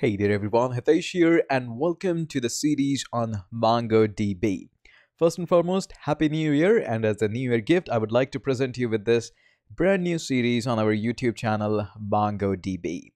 Hey there everyone, Hitesh here and welcome to the series on MongoDB. First and foremost, Happy New Year and as a New Year gift, I would like to present you with this brand new series on our YouTube channel MongoDB.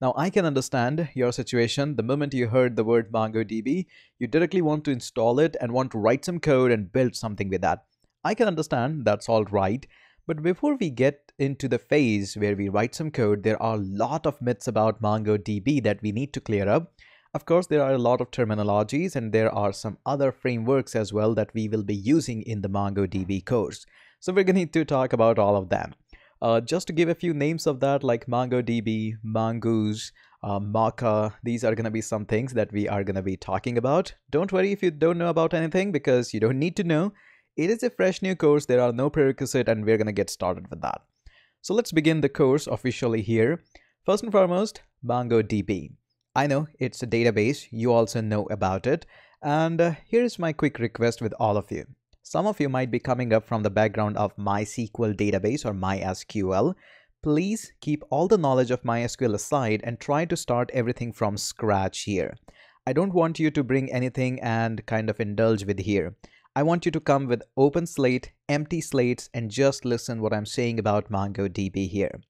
Now I can understand your situation. The moment you heard the word MongoDB, you directly want to install it and want to write some code and build something with that. I can understand that's all right. But before we get into the phase where we write some code, there are a lot of myths about MongoDB that we need to clear up. Of course, there are a lot of terminologies and there are some other frameworks as well that we will be using in the MongoDB course. So we're going to talk about all of them. Uh, just to give a few names of that like MongoDB, Mongoose, uh, these are going to be some things that we are going to be talking about. Don't worry if you don't know about anything because you don't need to know. It is a fresh new course, there are no prerequisite and we're gonna get started with that. So let's begin the course officially here. First and foremost, MongoDB. I know it's a database, you also know about it. And uh, here's my quick request with all of you. Some of you might be coming up from the background of MySQL database or MySQL. Please keep all the knowledge of MySQL aside and try to start everything from scratch here. I don't want you to bring anything and kind of indulge with here. I want you to come with open slate, empty slates, and just listen what I'm saying about MongoDB here.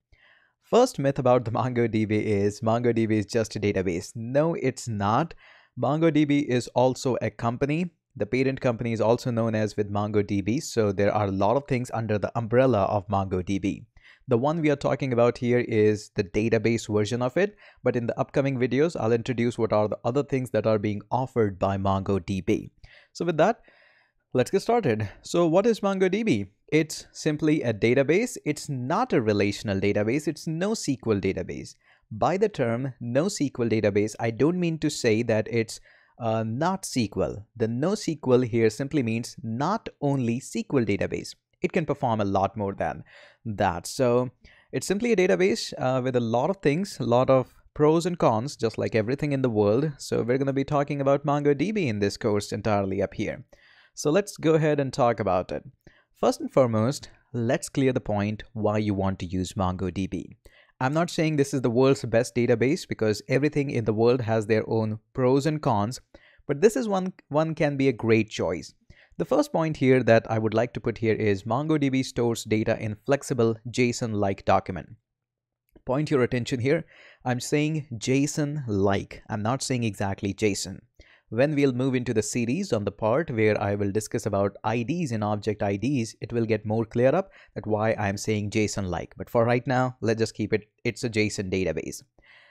First myth about the MongoDB is MongoDB is just a database. No, it's not. MongoDB is also a company. The parent company is also known as with MongoDB, so there are a lot of things under the umbrella of MongoDB. The one we are talking about here is the database version of it, but in the upcoming videos, I'll introduce what are the other things that are being offered by MongoDB. So with that, Let's get started. So what is MongoDB? It's simply a database. It's not a relational database. It's NoSQL database. By the term NoSQL database, I don't mean to say that it's uh, not SQL. The NoSQL here simply means not only SQL database. It can perform a lot more than that. So it's simply a database uh, with a lot of things, a lot of pros and cons, just like everything in the world. So we're going to be talking about MongoDB in this course entirely up here. So let's go ahead and talk about it. First and foremost, let's clear the point why you want to use MongoDB. I'm not saying this is the world's best database because everything in the world has their own pros and cons, but this is one one can be a great choice. The first point here that I would like to put here is MongoDB stores data in flexible JSON-like document. Point your attention here. I'm saying JSON-like. I'm not saying exactly JSON when we'll move into the series on the part where I will discuss about IDs and object IDs, it will get more clear up that why I'm saying JSON-like. But for right now, let's just keep it, it's a JSON database.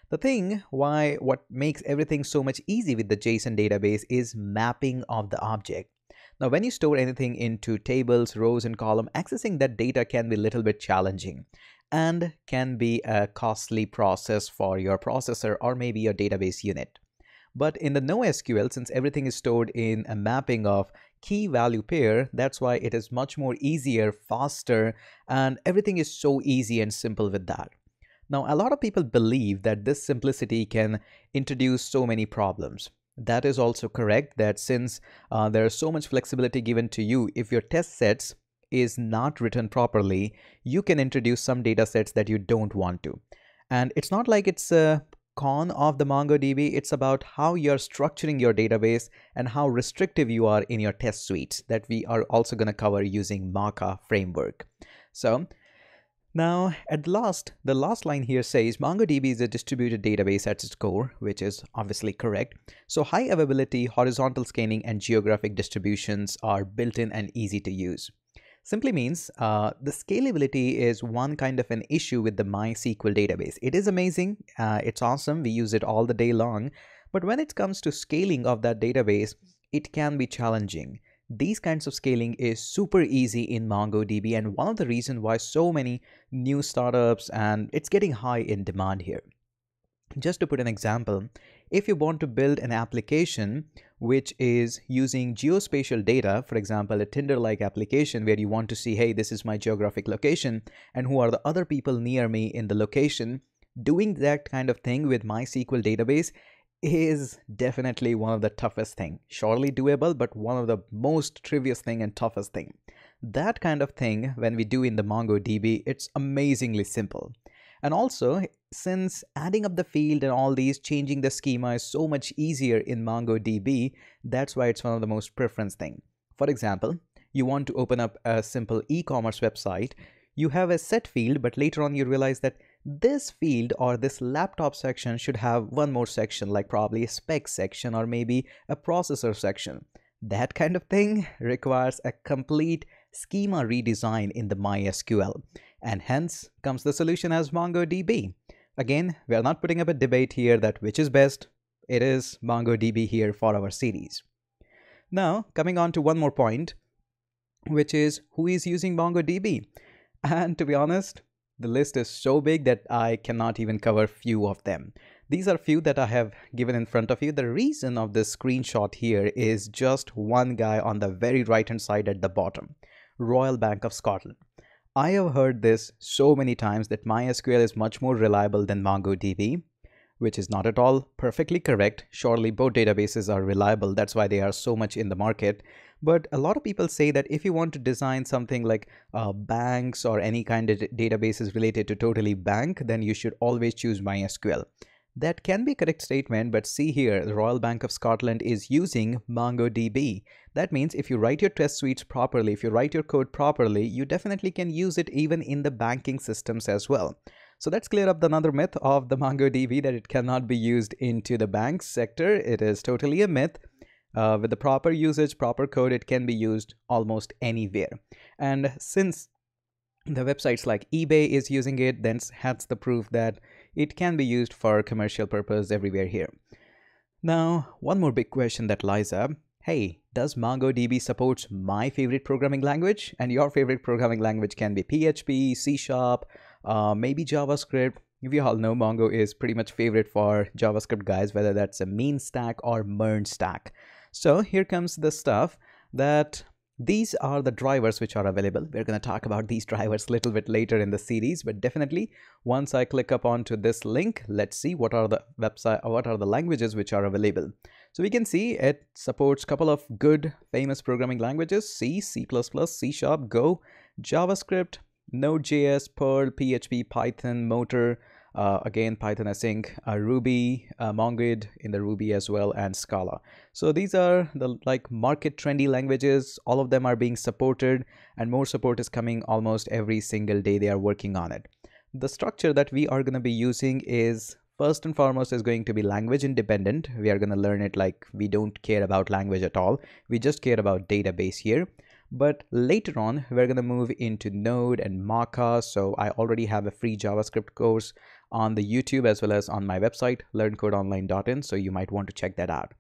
The thing why what makes everything so much easy with the JSON database is mapping of the object. Now, when you store anything into tables, rows, and column, accessing that data can be a little bit challenging and can be a costly process for your processor or maybe your database unit. But in the NoSQL, since everything is stored in a mapping of key value pair, that's why it is much more easier, faster, and everything is so easy and simple with that. Now, a lot of people believe that this simplicity can introduce so many problems. That is also correct that since uh, there is so much flexibility given to you, if your test sets is not written properly, you can introduce some data sets that you don't want to. And it's not like it's a con of the MongoDB, it's about how you're structuring your database and how restrictive you are in your test suites that we are also going to cover using Mocha framework. So now at last, the last line here says MongoDB is a distributed database at its core, which is obviously correct. So high availability, horizontal scaling, and geographic distributions are built in and easy to use simply means uh, the scalability is one kind of an issue with the MySQL database. It is amazing, uh, it's awesome, we use it all the day long, but when it comes to scaling of that database, it can be challenging. These kinds of scaling is super easy in MongoDB and one of the reasons why so many new startups and it's getting high in demand here. Just to put an example, if you want to build an application which is using geospatial data, for example, a Tinder-like application where you want to see, hey, this is my geographic location and who are the other people near me in the location, doing that kind of thing with MySQL database is definitely one of the toughest thing. Surely doable, but one of the most trivial thing and toughest thing. That kind of thing, when we do in the MongoDB, it's amazingly simple. And also, since adding up the field and all these, changing the schema is so much easier in MongoDB, that's why it's one of the most preference thing. For example, you want to open up a simple e-commerce website, you have a set field, but later on you realize that this field or this laptop section should have one more section, like probably a spec section or maybe a processor section. That kind of thing requires a complete schema redesign in the MySQL, and hence comes the solution as MongoDB. Again, we are not putting up a debate here that which is best. It is MongoDB here for our series. Now, coming on to one more point, which is who is using MongoDB? And to be honest, the list is so big that I cannot even cover few of them. These are few that I have given in front of you. The reason of this screenshot here is just one guy on the very right hand side at the bottom, Royal Bank of Scotland. I have heard this so many times that MySQL is much more reliable than MongoDB, which is not at all perfectly correct. Surely both databases are reliable. That's why they are so much in the market. But a lot of people say that if you want to design something like uh, banks or any kind of databases related to totally bank, then you should always choose MySQL. That can be correct statement, but see here, the Royal Bank of Scotland is using MongoDB. That means if you write your test suites properly, if you write your code properly, you definitely can use it even in the banking systems as well. So let's clear up another myth of the MongoDB that it cannot be used into the bank sector. It is totally a myth. Uh, with the proper usage, proper code, it can be used almost anywhere. And since the websites like eBay is using it, then that's the proof that it can be used for commercial purpose everywhere here. Now, one more big question that lies up. Hey, does MongoDB supports my favorite programming language? And your favorite programming language can be PHP, C Sharp, uh, maybe JavaScript. If you all know, Mongo is pretty much favorite for JavaScript guys, whether that's a mean stack or MERN stack. So here comes the stuff that these are the drivers which are available. We're going to talk about these drivers a little bit later in the series, but definitely once I click up onto this link, let's see what are the website, what are the languages which are available. So we can see it supports a couple of good famous programming languages, C, C++, C Sharp, Go, JavaScript, Node.js, Perl, PHP, Python, Motor, uh, again python async uh, ruby uh, in the ruby as well and scala. So these are the like market trendy languages. All of them are being supported and more support is coming almost every single day they are working on it. The structure that we are going to be using is first and foremost is going to be language independent. We are going to learn it like we don't care about language at all. We just care about database here. But later on we're going to move into node and Mocha so i already have a free javascript course on the YouTube as well as on my website, learncodeonline.in. So you might want to check that out.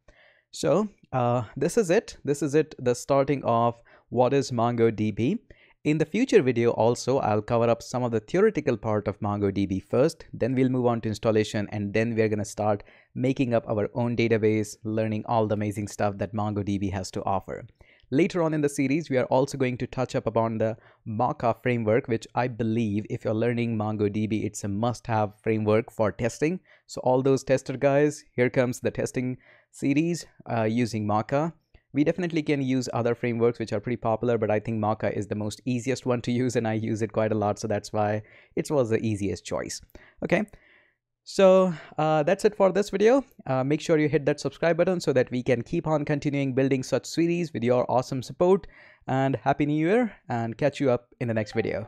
So uh, this is it. This is it, the starting of what is MongoDB. In the future video also, I'll cover up some of the theoretical part of MongoDB first, then we'll move on to installation and then we're going to start making up our own database, learning all the amazing stuff that MongoDB has to offer. Later on in the series, we are also going to touch up upon the Mocha framework, which I believe if you're learning MongoDB, it's a must-have framework for testing. So all those tester guys, here comes the testing series uh, using Mocha. We definitely can use other frameworks which are pretty popular, but I think Mocha is the most easiest one to use and I use it quite a lot. So that's why it was the easiest choice. Okay. So uh, that's it for this video. Uh, make sure you hit that subscribe button so that we can keep on continuing building such series with your awesome support and happy new year and catch you up in the next video.